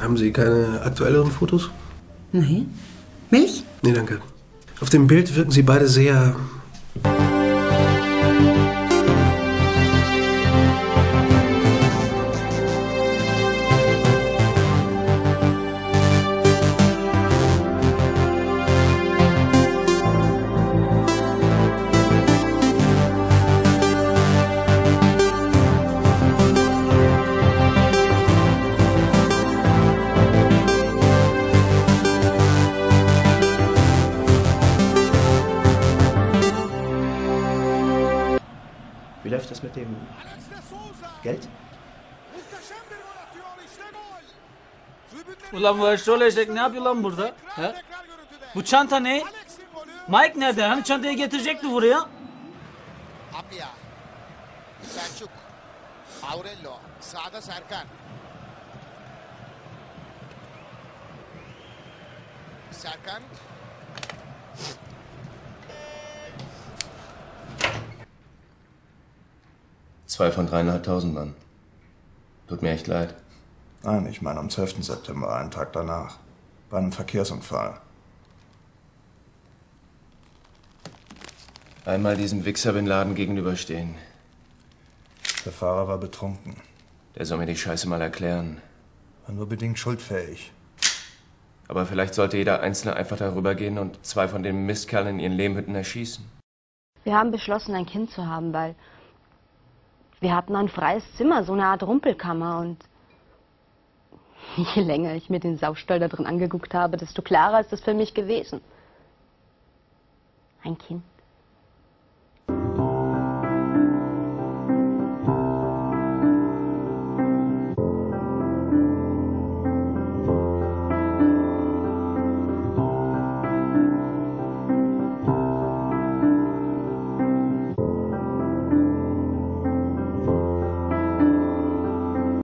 Haben Sie keine aktuelleren Fotos? Nee. Milch? Nee, danke. Auf dem Bild wirken Sie beide sehr. Wie läuft das mit dem Geld? Ulan bu eşrol eşek ne yapıyor lan burada? He? Bu çanta ne? Mike nerede? Hani çantayı getirecekti buraya? Apia. Selçuk. Aurello. Sağda Serkan. Serkan. Zwei von dreieinhalbtausend Mann. Tut mir echt leid. Nein, ich meine am 12. September, einen Tag danach. Bei einem Verkehrsunfall. Einmal diesem Wichser Bin Laden gegenüberstehen. Der Fahrer war betrunken. Der soll mir die Scheiße mal erklären. War nur bedingt schuldfähig. Aber vielleicht sollte jeder Einzelne einfach darüber gehen und zwei von den Mistkerlen in ihren Lehmhütten erschießen. Wir haben beschlossen, ein Kind zu haben, weil wir hatten ein freies Zimmer, so eine Art Rumpelkammer und je länger ich mir den Saustall da drin angeguckt habe, desto klarer ist es für mich gewesen. Ein Kind.